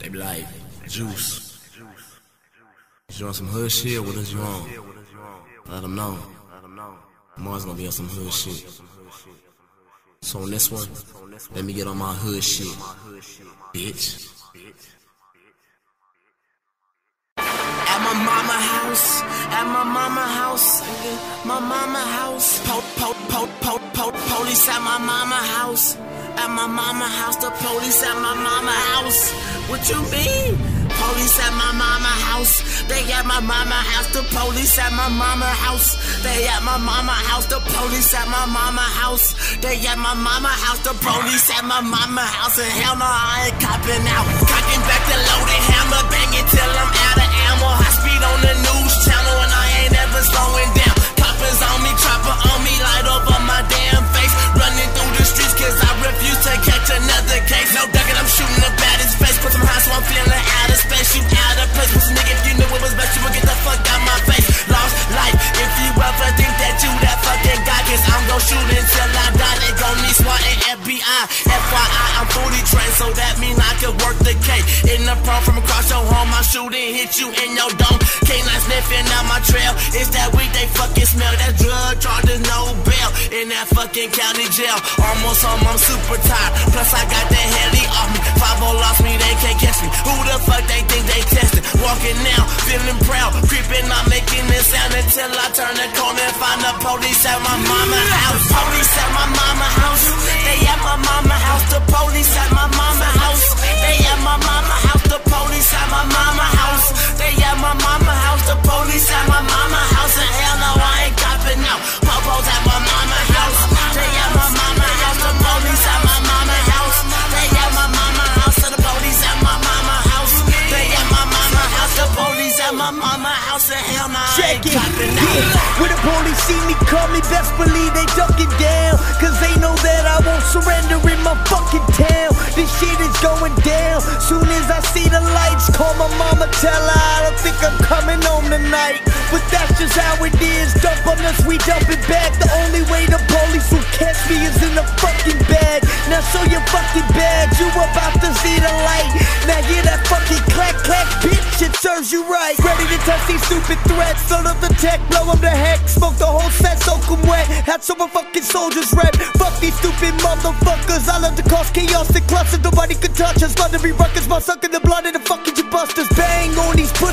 They be like, Juice. You want some hood shit what is you on? Let them know. Always gonna be on some hood shit. So on this one, let me get on my hood shit. Bitch. At my mama house, at my mama house, my mama house. Po, po, po, po, po, police at my mama house. At my mama house, the police at my mama house. What you mean? Police at my mama house. They at my mama house. The police at my mama house. They at my mama house. The police at my mama house. They at my mama house. The police at my mama house. And hell no, I ain't copping out. Cocking back the loaded hammer, banging till I'm out of ammo. High speed on the news channel, and I so that mean I can work the K. In the prom from across your home, I shoot and hit you in your dome. Canine sniffing out my trail. It's that weed they fucking smell. That drug charges, no bail. In that fucking county jail. Almost home, I'm super tired. Plus, I got that heli off me. 5 lost me, they can't catch me. Who the fuck they think they testing? Walking now, feeling proud. Creeping, I'm making this sound until I turn the corner and find the police at my mama house. Police at my mama house. They at my mama house. The police my house. And hell I Check it. Yeah. When the police see me coming, best believe they ducking down. Cause they know that I won't surrender in my fucking town. This shit is going down. Soon as I see the lights, call my mama, tell her I don't think I'm coming home tonight. But that's just how it is. Dump on us, we dump it back. The only way the police will catch me is in a fucking bag. Now show your fucking badge. You about to see the light. Now hear that fucking clack clack, bitch. It serves you right. Test these stupid threats. Fill up the tech, blow them the heck. Smoke the whole set, soak 'em wet. Had some fucking soldiers rep. Fuck these stupid motherfuckers. I love to cause chaos and cluster. Nobody can touch us. Thundery ruckus, my sucking the blood of the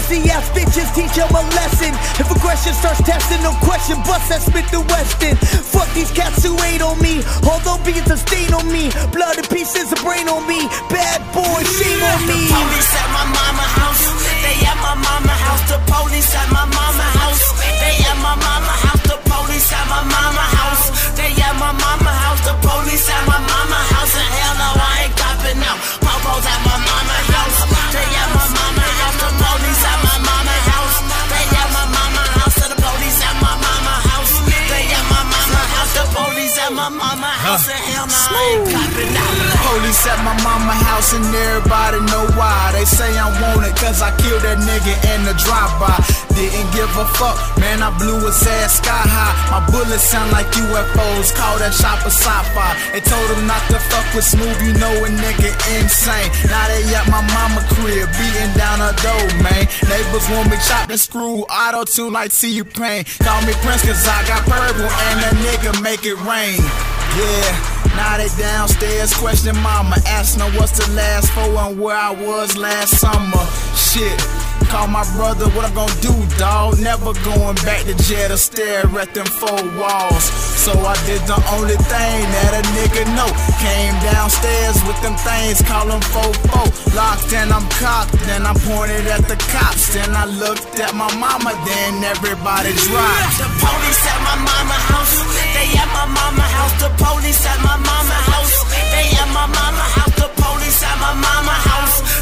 pussy ass bitches. Teach them a lesson. If aggression starts testing, no question. Bust that Smith and Wesson. Fuck these cats who hate on me. Although being's a stain on me. Blood and pieces of brain on me. Bad boy, shame on me. Police at my mama house. They at my mama house. The police at my mama house. They at my mama house. And hell no, I ain't copping out. Police at my mama house and everybody know why. They say I want wanted cause I killed that nigga in the drive-by. Didn't give a fuck, man, I blew his ass sky high. My bullets sound like UFOs, call that shopper sci-fi. They told him not to fuck with Smooth, you know a nigga insane. Now they at my mama crib, beating down her door, man. Neighbors want me chopped and screwed, auto-tune like T-Pain. Call me Prince cause I got purple and that nigga make it rain. Yeah, now they downstairs question mama, asking her what's the last four and where I was last summer. Shit. Call my brother, what I'm gonna do, dawg? Never going back to jail to stare at them four walls. So I did the only thing that a nigga know. Came downstairs with them things, call them four. Locked and I'm cocked, then I pointed at the cops. Then I looked at my mama, then everybody dropped. The police at my mama house. They at my mama house. The police at my mama house. They at my mama house. The police at my mama house.